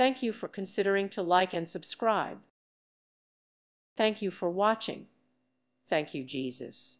Thank you for considering to like and subscribe. Thank you for watching. Thank you, Jesus.